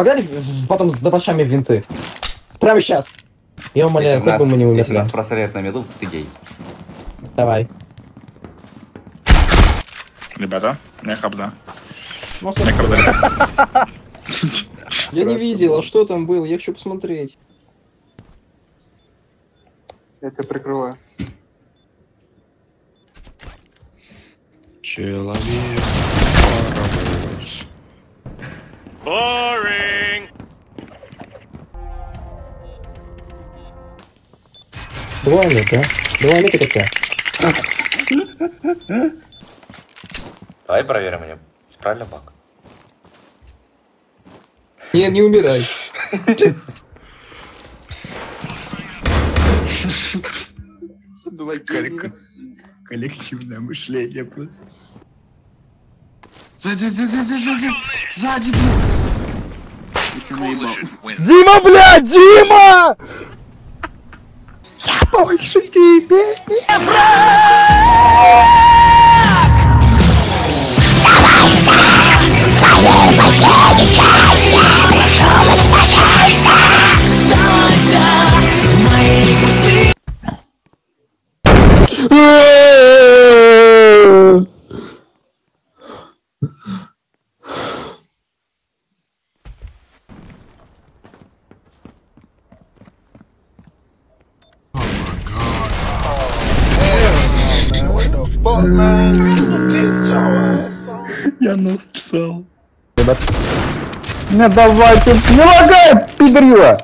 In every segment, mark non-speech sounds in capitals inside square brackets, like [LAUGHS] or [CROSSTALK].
Погнали потом с дробашами винты. Прямо сейчас. Я умоляю, Если как бы нас, мы не если умерли. нас прострелят на меду, ты гей. Давай. Ребята, не хабда. Ну, Не хабда. [LAUGHS] я не видел, а что там было? Я хочу посмотреть. Я тебя прикрываю. Человек паровоз. Два нет, да? Два нет, как Давай проверим, мне исправили баг. Не, не умирай. Давай коллективное мышление просто. Сзади, сзади, сзади, сзади, сзади, Дима, блядь, Дима! Больше тебе Я нос писал. Не давайте, не лагай, пидорила!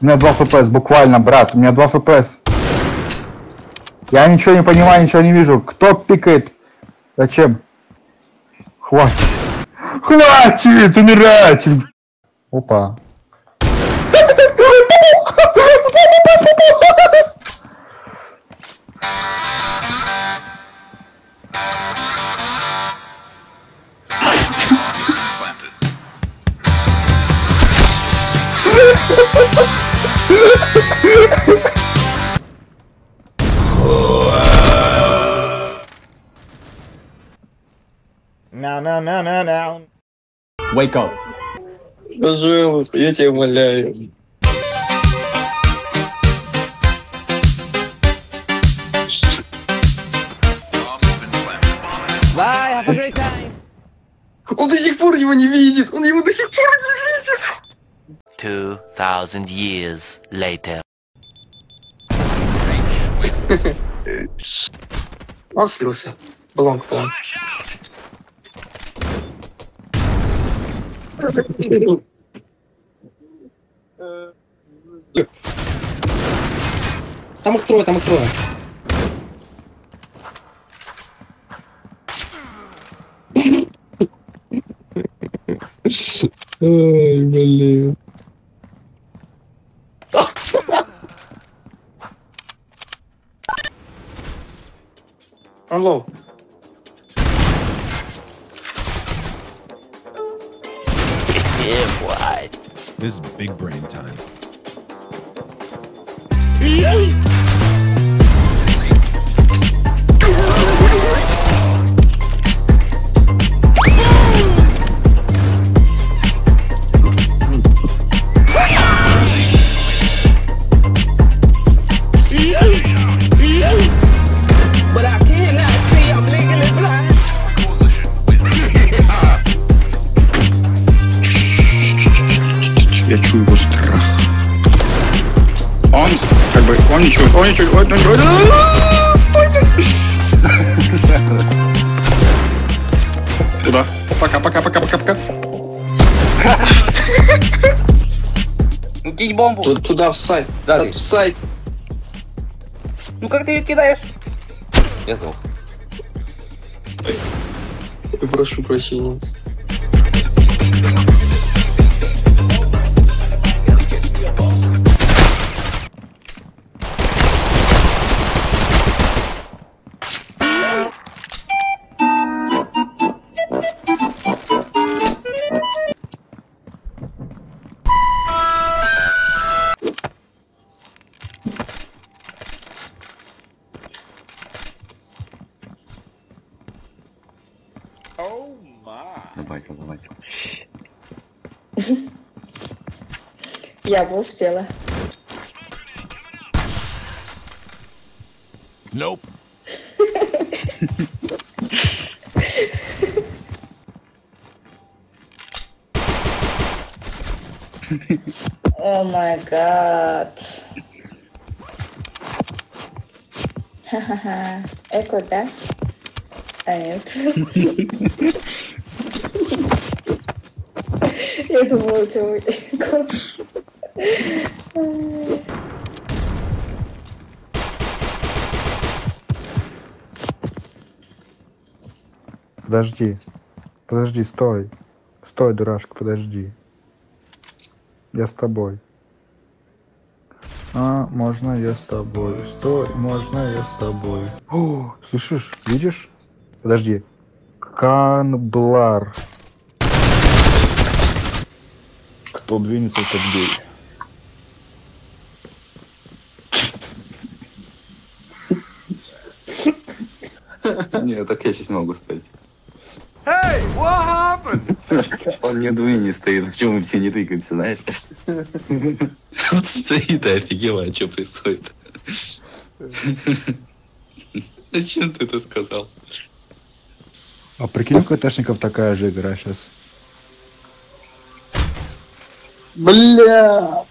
У меня 2 фпс, буквально, брат, у меня 2 фпс. Я ничего не понимаю, ничего не вижу. Кто пикает? Зачем? Хватит. Хватит, умирать! Опа. На-на-на-на-на. Wake up. Пожалуйста, я тебя умоляю. Bye, have a great time. Он до сих пор его не видит. Он его до сих пор не видит. 2000 years later. Он слился. Блонг там. Там их трое, там их трое. Ой, блин. Wide. This is big brain time. Туда. Пока, пока, пока, пока, пока. Ну кинь бомбу. Тут, туда в сайт. Да, в сайт. Ну как ты ее кидаешь? Я сдох. Прошу прощения. Давайте, давайте. [LAUGHS] Я бы успела. Nope. [LAUGHS] О май гад. Ха-ха-ха. Эко, да? А нет. [LAUGHS] Я думала, эко. Подожди. Подожди, стой. Стой, дурашка, подожди. Я с тобой. А, можно я с тобой? Стой, можно я с тобой? О, слышишь, видишь? Подожди. Канблар. Кто двинется, тот гей. Не, так я сейчас не могу стать. Hey, what happened? Он не двое не стоит, почему мы все не тыкаемся, знаешь? Он стоит и офигевает, что происходит. Зачем ты это сказал? А прикинь, у КТшников такая же игра сейчас. Бля!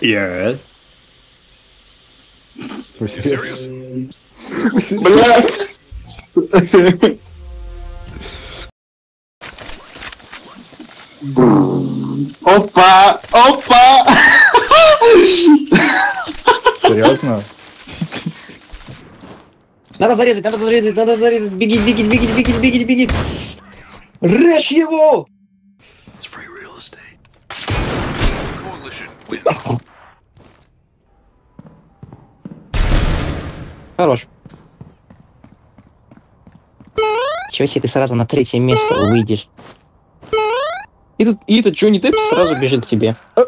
Yes. Вы серьезно? Блядь! Надо зарезать, надо зарезать, надо зарезать. Беги, беги, беги, беги, беги, беги. Режь его! Хорош. Чего себе ты сразу на третье место выйдешь? И тут, и этот Джонни Депп сразу бежит к тебе. А,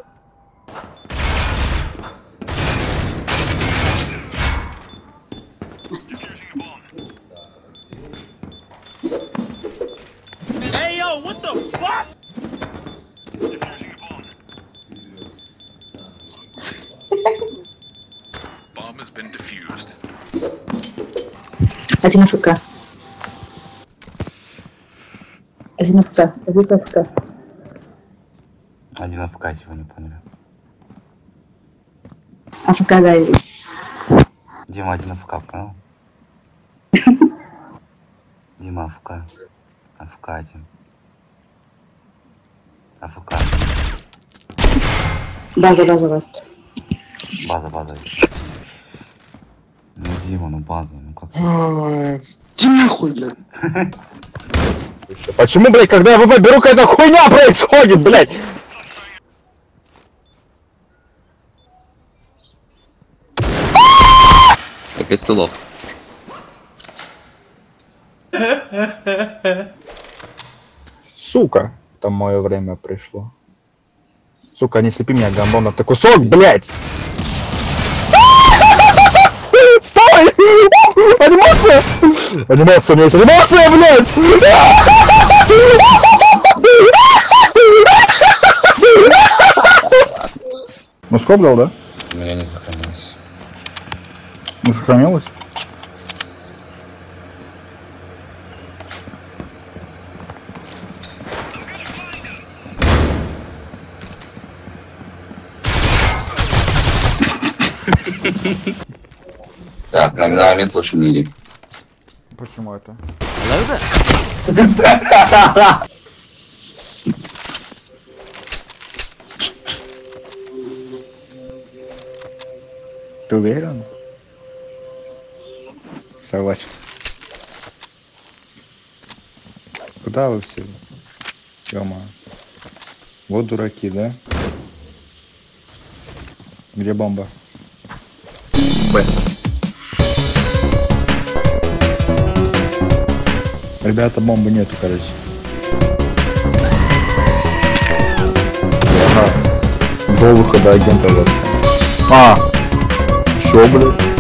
Один АФК. Один АФК. Один АФК. Один АФК сегодня поняли. АФК, да. Дима один АФК, понял? Дима АФК. АФК один. АФК. База, база, база. База, база. Ну, Дима, ну база? Иди нахуй, блядь! Почему, блядь, когда я ВП беру, какая-то хуйня происходит, блядь? Село. Сука, там мое время пришло. Сука, не слепи меня, гамбон, ты кусок, блядь! Стой! Анимация! Анимация, у меня есть анимация, блядь! Ну скоп дал, да? У меня не сохранилось. Не сохранилось? Так, на момент лучше не иди. Почему это? Ты уверен? Согласен. Куда вы все? Тёма. Вот дураки, да? Где бомба? Б. Ребята, бомбы нету, короче. Ага. До выхода агента вообще. А! Чё, блядь?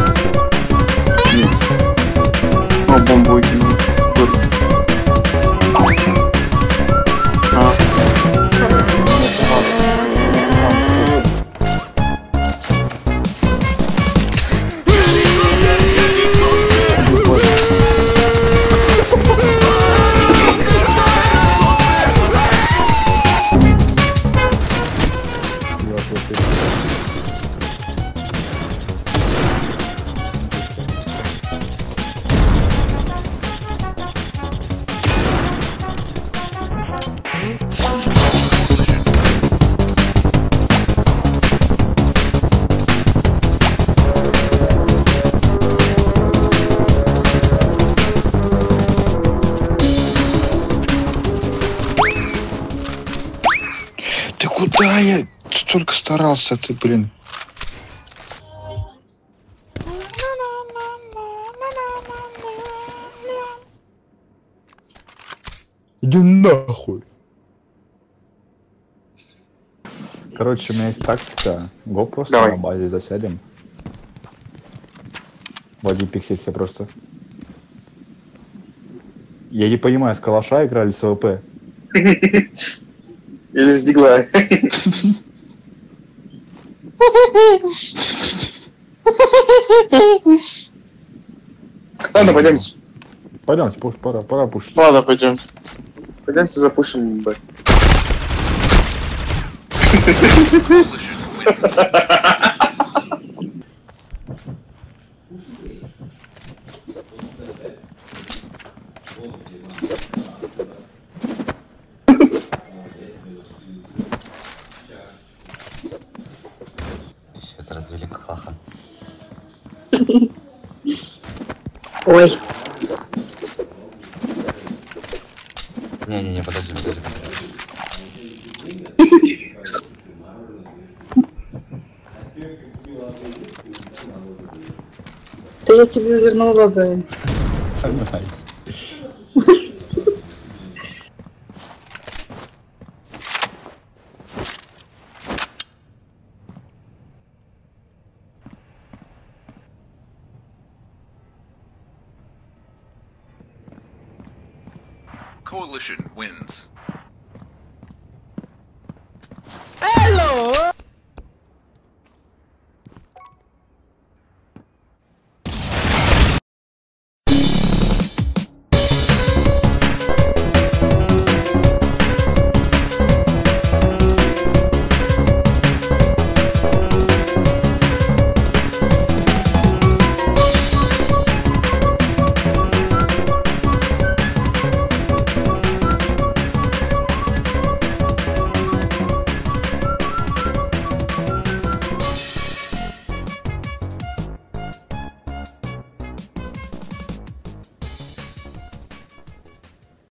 Ты куда я столько старался, ты, блин? Иди нахуй. Короче, у меня есть тактика. Го просто Давай. на базе засядем. Вадим пиксить все просто. Я не понимаю, с калаша играли с AWP. Или с Deagle а. [LAUGHS] [LAUGHS] Ладно, пойдемте. Пойдемте, push, пора, пора пушить. Ладно, пойдем. Пойдемте запушим B. [LAUGHS] Ой, Не-не-не, подожди, подожди, подожди. да я тебе вернула бы. Сомневаюсь. Coalition wins.